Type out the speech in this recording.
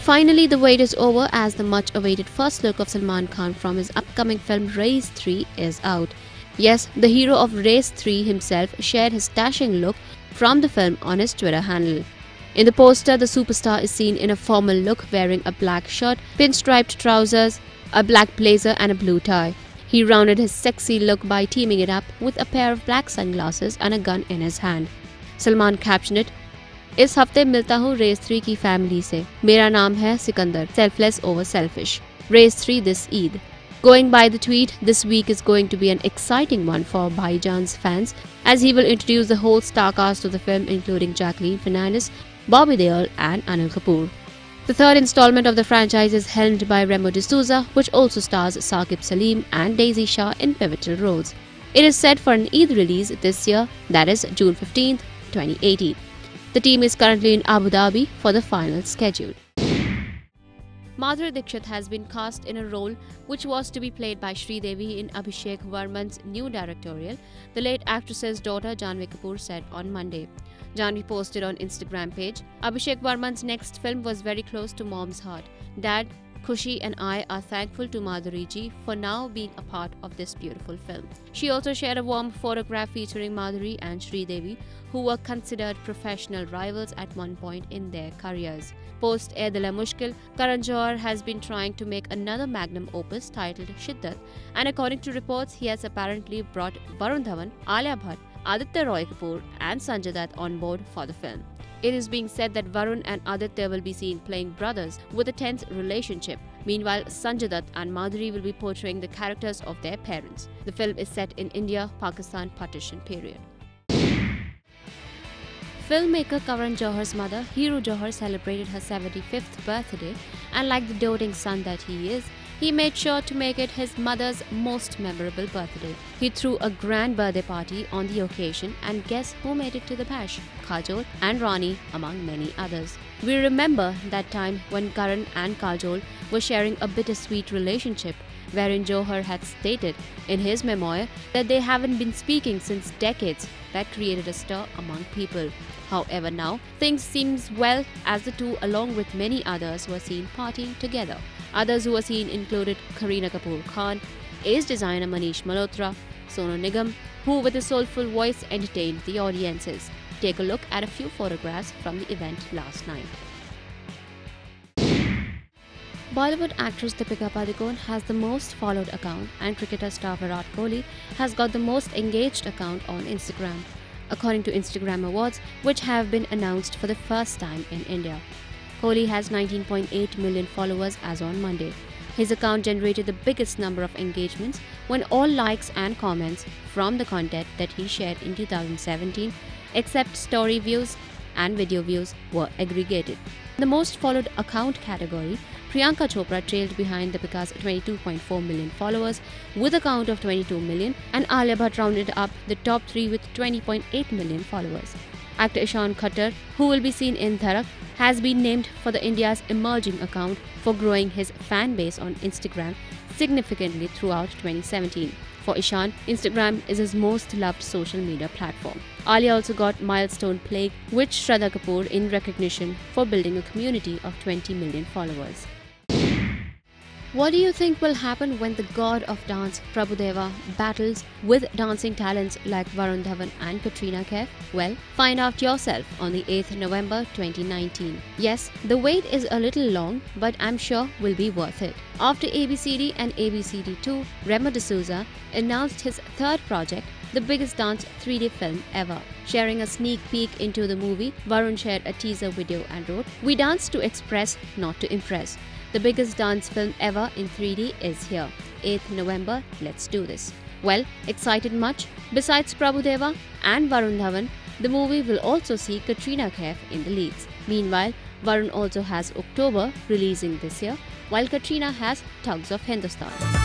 Finally, the wait is over as the much awaited first look of Salman Khan from his upcoming film Race 3 is out. Yes, the hero of Race 3 himself shared his dashing look from the film on his Twitter handle. In the poster, the superstar is seen in a formal look wearing a black shirt, pinstriped trousers, a black blazer, and a blue tie. He rounded his sexy look by teaming it up with a pair of black sunglasses and a gun in his hand. Salman captioned it, इस हफ्ते मिलता हूँ race three की family से मेरा नाम है Sikandar selfless over selfish race three this Eid Going by the tweet, this week is going to be an exciting one for Bhaijaan's fans as he will introduce the whole star cast of the film, including Jacqueline Fernandez, Bobby Deol, and Anil Kapoor. The third installment of the franchise is helmed by Remo D'Souza, which also stars Saqib Salim and Daisy Shah in pivotal roles. It is set for an Eid release this year, that is June 15, 2018. The team is currently in Abu Dhabi for the final schedule. Madhuri Dixit has been cast in a role which was to be played by Sri Devi in Abhishek Varman's new directorial, the late actress's daughter Janhvi Kapoor said on Monday. Janhvi posted on Instagram page, Abhishek Varman's next film was very close to mom's heart. Dad, Khushi and I are thankful to Madhuri ji for now being a part of this beautiful film. She also shared a warm photograph featuring Madhuri and Sri Devi, who were considered professional rivals at one point in their careers. Post Dil Mushkil, Karan Johar has been trying to make another magnum opus titled Shiddat, and according to reports, he has apparently brought Varun Dhawan, Alia Bhatt, Aditya Roy Kapoor, and Sanjay Dutt on board for the film. It is being said that Varun and Aditya will be seen playing brothers with a tense relationship. Meanwhile, Sanjay and Madhuri will be portraying the characters of their parents. The film is set in India-Pakistan partition period. Filmmaker Karan Johar's mother, Hiroo Johar, celebrated her 75th birthday, and like the doting son that he is, he made sure to make it his mother's most memorable birthday. He threw a grand birthday party on the occasion and guess who made it to the bash? Kajol and Rani among many others. We remember that time when Karan and Kajol were sharing a bittersweet relationship wherein Johar had stated in his memoir that they haven't been speaking since decades that created a stir among people. However, now things seems well as the two, along with many others, were seen partying together. Others who were seen included Kareena Kapoor Khan, ace designer Manish Malhotra, Sonu Nigam, who with a soulful voice entertained the audiences. Take a look at a few photographs from the event last night. Bollywood actress Deepika Padukone has the most followed account and cricketer star Virat Kohli has got the most engaged account on Instagram, according to Instagram Awards, which have been announced for the first time in India. Kohli has 19.8 million followers as on Monday. His account generated the biggest number of engagements when all likes and comments from the content that he shared in 2017, except story views and video views, were aggregated. The most followed account category, Priyanka Chopra trailed behind the Deepika's 22.4 million followers with a count of 22 million, and Alia Bhatt rounded up the top three with 20.8 million followers. Actor Ishaan Khatter, who will be seen in Dhadak, has been named for the India's emerging account for growing his fan base on Instagram significantly throughout 2017. For Ishaan, Instagram is his most loved social media platform. Alia also got milestone plaque with Shraddha Kapoor in recognition for building a community of 20 million followers. What do you think will happen when the god of dance, Prabhudeva, battles with dancing talents like Varun Dhawan and Katrina Kaif? Well, find out yourself on the 8th November 2019. Yes, the wait is a little long, but I'm sure will be worth it. After ABCD and ABCD2, Remo D'Souza announced his third project, the biggest dance 3D film ever. Sharing a sneak peek into the movie, Varun shared a teaser video and wrote, We dance to express, not to impress. The biggest dance film ever in 3D is here. 8th November, let's do this. Well, excited much? Besides Prabhudeva and Varun Dhawan, the movie will also see Katrina Kaif in the leads. Meanwhile, Varun also has October releasing this year, while Katrina has Thugs of Hindostan.